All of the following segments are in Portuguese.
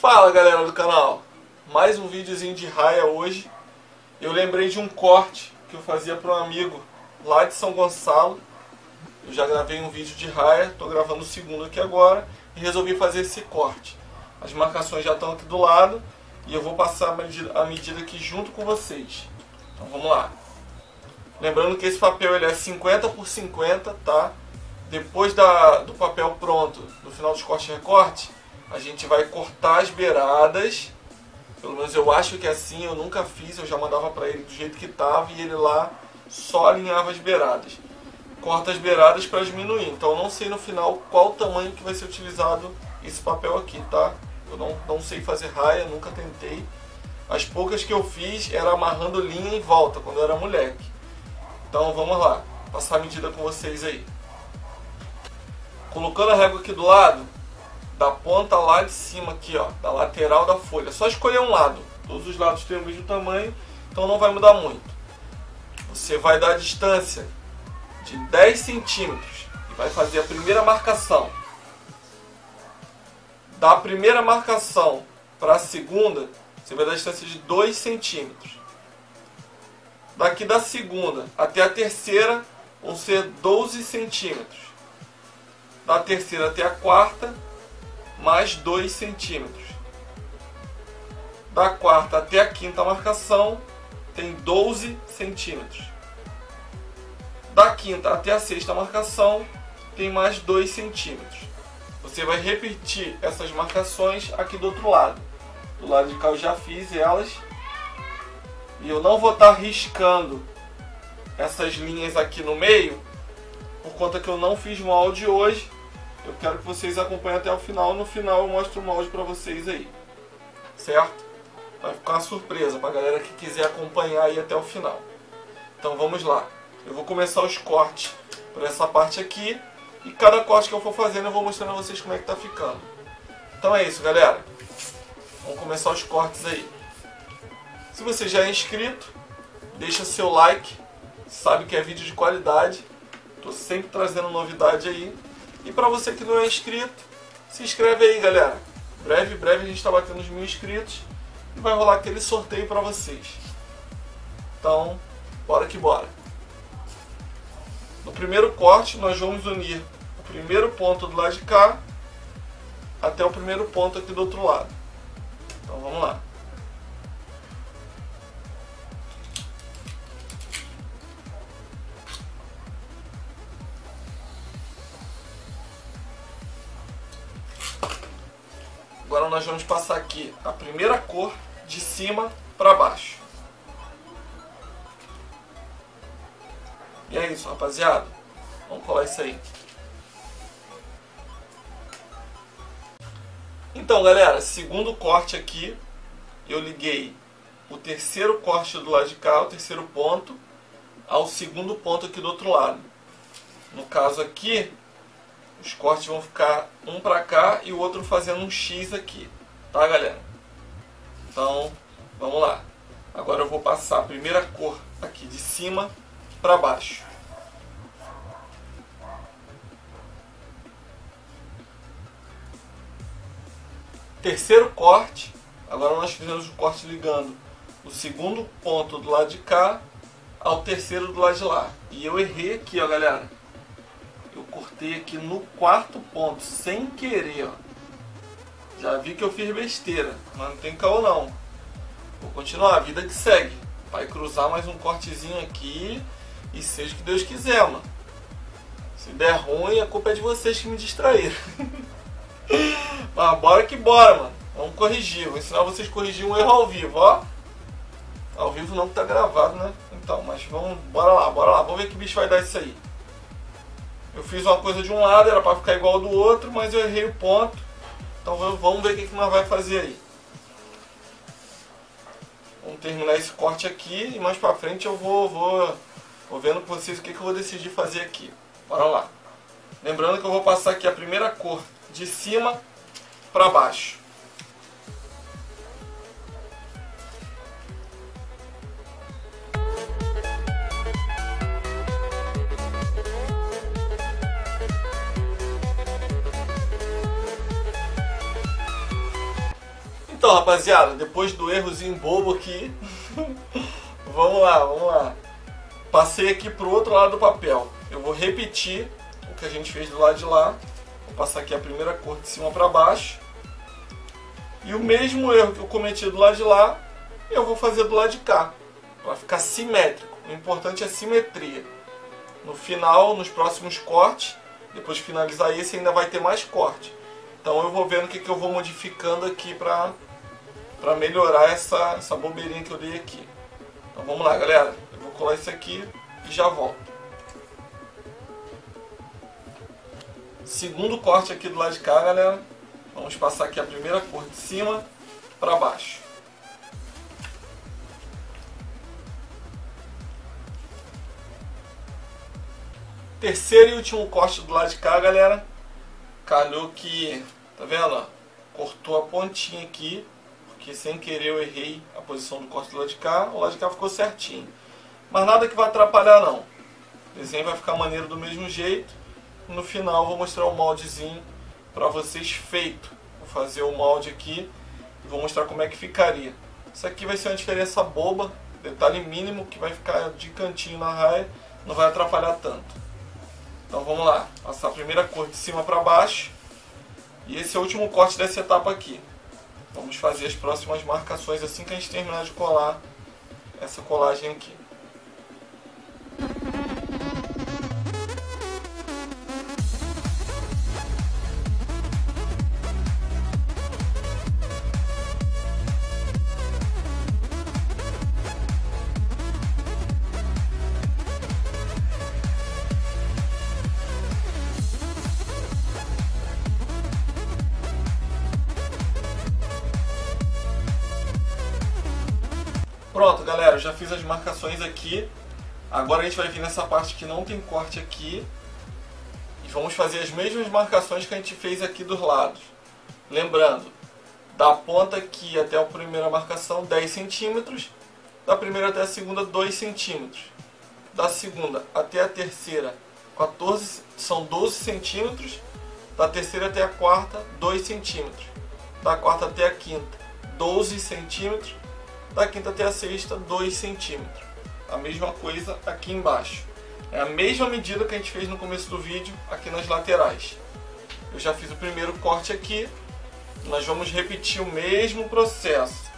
Fala galera do canal, mais um videozinho de raia hoje. Eu lembrei de um corte que eu fazia para um amigo lá de São Gonçalo. Eu já gravei um vídeo de raia, estou gravando o segundo aqui agora e resolvi fazer esse corte. As marcações já estão aqui do lado e eu vou passar a medida, aqui junto com vocês. Então vamos lá. Lembrando que esse papel ele é 50 por 50, tá? Depois da, do papel pronto, no final dos cortes recorte, a gente vai cortar as beiradas. Pelo menos eu acho que é assim, eu nunca fiz, eu já mandava para ele do jeito que estava e ele lá só alinhava as beiradas. Corta as beiradas para diminuir. Então eu não sei no final qual tamanho que vai ser utilizado esse papel aqui, tá? Eu não, não sei fazer raia, nunca tentei. As poucas que eu fiz era amarrando linha em volta, quando eu era moleque. Então vamos lá, passar a medida com vocês aí. Colocando a régua aqui do lado, da ponta lá de cima aqui, ó, da lateral da folha. Só escolher um lado. Todos os lados têm o mesmo tamanho, então não vai mudar muito. Você vai dar a distância de 10 centímetros e vai fazer a primeira marcação. Da primeira marcação para a segunda, você vai dar a distância de 2 centímetros. Daqui da segunda até a terceira vão ser 12 centímetros. Da terceira até a quarta, mais 2 centímetros. Da quarta até a quinta marcação tem 12 centímetros. Da quinta até a sexta marcação tem mais 2 centímetros. Você vai repetir essas marcações aqui do outro lado. Do lado de cá eu já fiz elas. E eu não vou estar riscando essas linhas aqui no meio, por conta que eu não fiz molde hoje eu quero que vocês acompanhem até o final. No final eu mostro o molde para vocês aí. Certo? Vai ficar uma surpresa para a galera que quiser acompanhar aí até o final. Então vamos lá. Eu vou começar os cortes por essa parte aqui. E cada corte que eu for fazendo eu vou mostrando a vocês como é que tá ficando. Então é isso, galera. Vamos começar os cortes aí. Se você já é inscrito, deixa seu like. Sabe que é vídeo de qualidade. Tô sempre trazendo novidade aí. E para você que não é inscrito, se inscreve aí, galera. Breve, breve a gente está batendo os mil inscritos e vai rolar aquele sorteio para vocês. Então, bora que bora. No primeiro corte, nós vamos unir o primeiro ponto do lado de cá até o primeiro ponto aqui do outro lado. Então, vamos lá. Agora nós vamos passar aqui a primeira cor de cima para baixo. E é isso, rapaziada. Vamos colar isso aí. Então, galera, segundo corte aqui, eu liguei o terceiro corte do lado de cá, o terceiro ponto, ao segundo ponto aqui do outro lado. No caso aqui, os cortes vão ficar um para cá e o outro fazendo um X aqui, tá galera? Então, vamos lá. Agora eu vou passar a primeira cor aqui de cima para baixo. Terceiro corte, agora nós fizemos o corte ligando o segundo ponto do lado de cá ao terceiro do lado de lá. E eu errei aqui, ó galera aqui no quarto ponto, sem querer, ó. Já vi que eu fiz besteira, mas não tem caô não. Vou continuar, a vida que segue. Vai cruzar mais um cortezinho aqui e seja o que Deus quiser, mano. Se der ruim, a culpa é de vocês que me distraíram. mas bora que bora, mano. Vamos corrigir, vou ensinar vocês a corrigir um erro ao vivo, ó. Ao vivo não que tá gravado, né? Então, mas vamos, bora lá, bora lá. Vamos ver que bicho vai dar isso aí. Eu fiz uma coisa de um lado, era para ficar igual do outro, mas eu errei o ponto. Então vamos ver o que, que nós vai fazer aí. Vamos terminar esse corte aqui e mais pra frente eu vou, vou, vou vendo com vocês o que, que eu vou decidir fazer aqui. Bora lá. Lembrando que eu vou passar aqui a primeira cor de cima para baixo. Então, rapaziada, depois do errozinho bobo aqui, vamos lá, vamos lá. Passei aqui pro outro lado do papel. Eu vou repetir o que a gente fez do lado de lá. Vou passar aqui a primeira cor de cima para baixo. E o mesmo erro que eu cometi do lado de lá, eu vou fazer do lado de cá. Para ficar simétrico. O importante é a simetria. No final, nos próximos cortes, depois de finalizar esse, ainda vai ter mais corte. Então eu vou vendo o que, que eu vou modificando aqui para para melhorar essa, essa bobeirinha que eu dei aqui. Então vamos lá, galera. Eu vou colar isso aqui e já volto. Segundo corte aqui do lado de cá, galera. Vamos passar aqui a primeira cor de cima para baixo. Terceiro e último corte do lado de cá, galera. Calhou que, tá vendo? Cortou a pontinha aqui, porque sem querer eu errei a posição do corte do lado de cá. O lado de cá ficou certinho. Mas nada que vai atrapalhar não. O desenho vai ficar maneiro do mesmo jeito. No final vou mostrar o moldezinho para vocês feito. Vou fazer o molde aqui e vou mostrar como é que ficaria. Isso aqui vai ser uma diferença boba, detalhe mínimo que vai ficar de cantinho na raia, não vai atrapalhar tanto. Então vamos lá, passar a primeira cor de cima para baixo. E esse é o último corte dessa etapa aqui. Vamos fazer as próximas marcações assim que a gente terminar de colar essa colagem aqui. Pronto, galera, já fiz as marcações aqui. Agora a gente vai vir nessa parte que não tem corte aqui. E vamos fazer as mesmas marcações que a gente fez aqui dos lados. Lembrando, da ponta aqui até a primeira marcação 10 centímetros. Da primeira até a segunda 2 centímetros. Da segunda até a terceira 14, são 12 centímetros. Da terceira até a quarta 2 centímetros. Da quarta até a quinta 12 centímetros da quinta até a sexta 2 centímetros. A mesma coisa aqui embaixo. É a mesma medida que a gente fez no começo do vídeo aqui nas laterais. Eu já fiz o primeiro corte aqui. Nós vamos repetir o mesmo processo.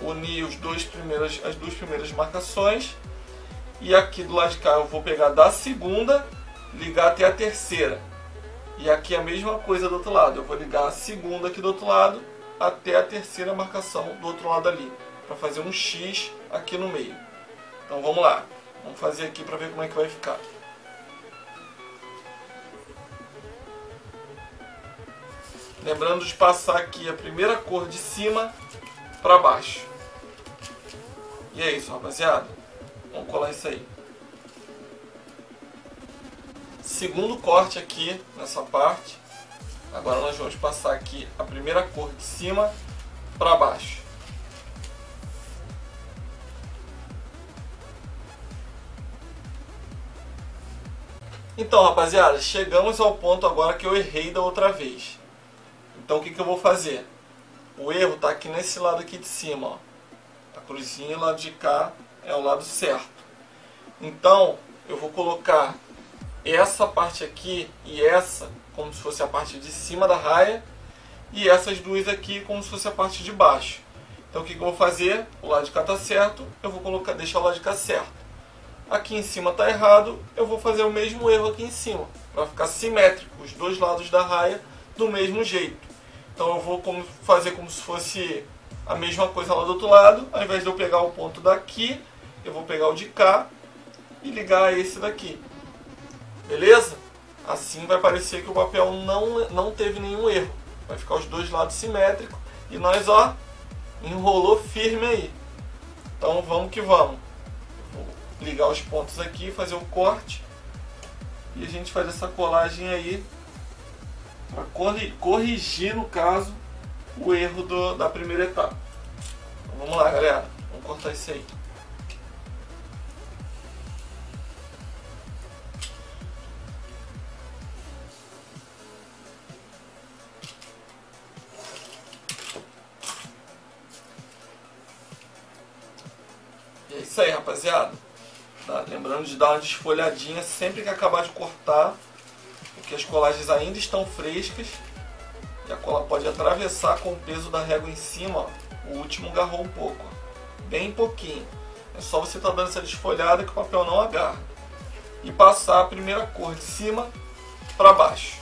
Unir os dois primeiros, as duas primeiras marcações. E aqui do lado de cá eu vou pegar da segunda, ligar até a terceira. E aqui a mesma coisa do outro lado. Eu vou ligar a segunda aqui do outro lado até a terceira marcação do outro lado ali para fazer um X aqui no meio. Então vamos lá, vamos fazer aqui para ver como é que vai ficar. Lembrando de passar aqui a primeira cor de cima para baixo. E é isso, rapaziada. Vamos colar isso aí. Segundo corte aqui nessa parte. Agora nós vamos passar aqui a primeira cor de cima para baixo. Então, rapaziada, chegamos ao ponto agora que eu errei da outra vez. Então, o que, que eu vou fazer? O erro está aqui nesse lado aqui de cima, ó. A cruzinha lado de cá é o lado certo. Então, eu vou colocar essa parte aqui e essa como se fosse a parte de cima da raia e essas duas aqui como se fosse a parte de baixo. Então, o que, que eu vou fazer? O lado de cá está certo, eu vou colocar, deixar o lado de cá certo aqui em cima está errado, eu vou fazer o mesmo erro aqui em cima, para ficar simétrico, os dois lados da raia do mesmo jeito. Então eu vou como, fazer como se fosse a mesma coisa lá do outro lado, ao invés de eu pegar o ponto daqui, eu vou pegar o de cá e ligar esse daqui. Beleza? Assim vai parecer que o papel não, não teve nenhum erro. Vai ficar os dois lados simétricos e nós, ó, enrolou firme aí. Então vamos que vamos ligar os pontos aqui, fazer o corte e a gente faz essa colagem aí para corrigir no caso o erro do, da primeira etapa. Então, vamos lá galera, vamos cortar isso aí. E é isso aí rapaziada. Lembrando de dar uma desfolhadinha sempre que acabar de cortar, porque as colagens ainda estão frescas e a cola pode atravessar com o peso da régua em cima. Ó. O último agarrou um pouco, ó. bem pouquinho. É só você estar tá dando essa desfolhada que o papel não agarra. E passar a primeira cor de cima para baixo.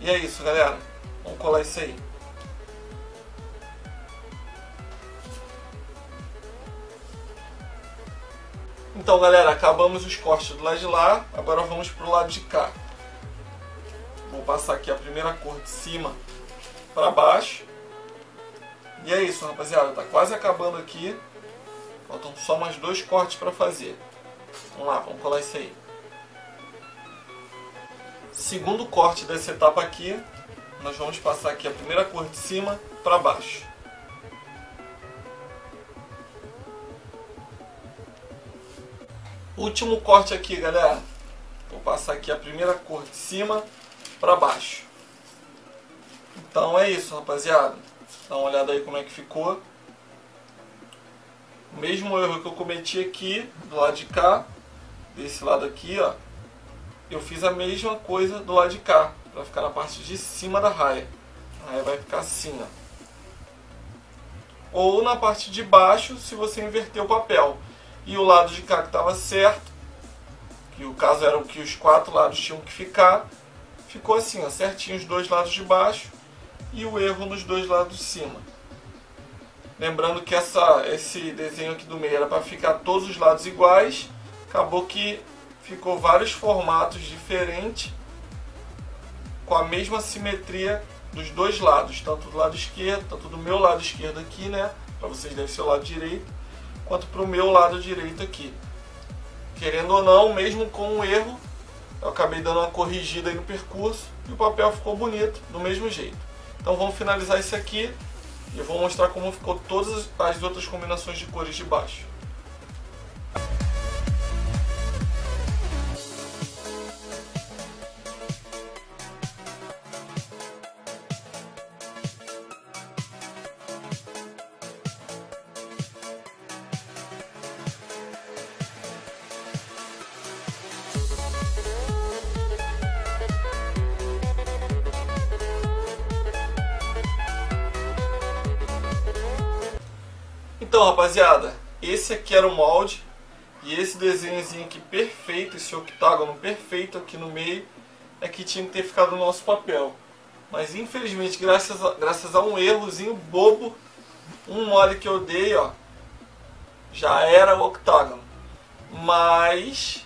E é isso, galera. Vamos colar isso aí. Então, galera, acabamos os cortes do lado de lá. Agora vamos para o lado de cá. Vou passar aqui a primeira cor de cima para baixo. E é isso, rapaziada. Tá quase acabando aqui. Faltam só mais dois cortes para fazer. Vamos lá, vamos colar isso aí. Segundo corte dessa etapa aqui, nós vamos passar aqui a primeira cor de cima para baixo. Último corte aqui, galera. Vou passar aqui a primeira cor de cima para baixo. Então é isso, rapaziada. Dá uma olhada aí como é que ficou. O mesmo erro que eu cometi aqui, do lado de cá, desse lado aqui, ó. Eu fiz a mesma coisa do lado de cá, para ficar na parte de cima da raia. A raia vai ficar assim, ó. Ou na parte de baixo, se você inverter o papel e o lado de cá que estava certo, que o caso era o que os quatro lados tinham que ficar, ficou assim, ó, certinho os dois lados de baixo e o erro nos dois lados de cima. Lembrando que essa, esse desenho aqui do meio era para ficar todos os lados iguais, acabou que ficou vários formatos diferentes com a mesma simetria dos dois lados, tanto do lado esquerdo, tanto do meu lado esquerdo aqui, né, para vocês deve ser o lado direito, quanto para o meu lado direito aqui. Querendo ou não, mesmo com um erro, eu acabei dando uma corrigida no percurso e o papel ficou bonito do mesmo jeito. Então vamos finalizar esse aqui e vou mostrar como ficou todas as outras combinações de cores de baixo. Então, rapaziada, esse aqui era o molde. E esse desenhozinho aqui perfeito, esse octágono perfeito aqui no meio, é que tinha que ter ficado no nosso papel. Mas infelizmente, graças a, graças a um errozinho bobo, um mole que eu dei, ó, já era o octágono. Mas,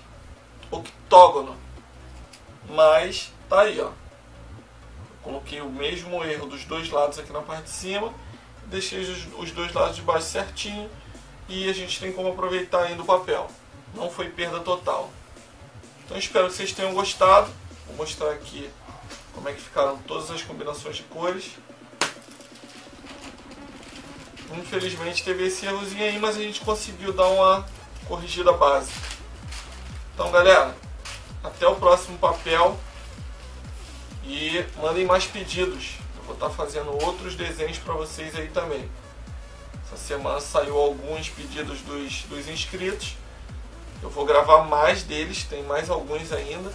octógono. Mas, tá aí, ó. Coloquei o mesmo erro dos dois lados aqui na parte de cima deixei os, dois lados de baixo certinho e a gente tem como aproveitar ainda o papel. Não foi perda total. Então espero que vocês tenham gostado. Vou mostrar aqui como é que ficaram todas as combinações de cores. Infelizmente teve esse errozinho aí, mas a gente conseguiu dar uma corrigida básica. Então galera, até o próximo papel e mandem mais pedidos. Vou estar tá fazendo outros desenhos para vocês aí também. Essa semana saiu alguns pedidos dos, dos inscritos. Eu vou gravar mais deles, tem mais alguns ainda.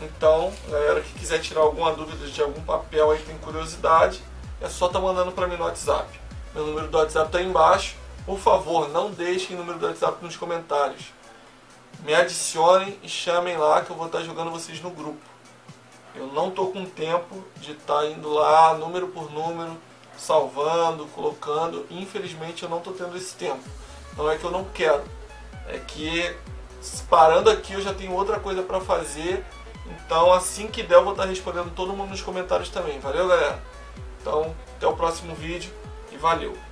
Então, galera que quiser tirar alguma dúvida de algum papel aí, tem curiosidade, é só tá mandando para mim no WhatsApp. Meu número do WhatsApp aí embaixo. Por favor, não deixem o número do WhatsApp nos comentários. Me adicionem e chamem lá que eu vou estar tá jogando vocês no grupo. Eu não estou com tempo de estar tá indo lá, número por número, salvando, colocando. Infelizmente eu não estou tendo esse tempo. Não é que eu não quero, é que parando aqui eu já tenho outra coisa para fazer. Então assim que der eu vou estar tá respondendo todo mundo nos comentários também. Valeu galera? Então até o próximo vídeo e valeu!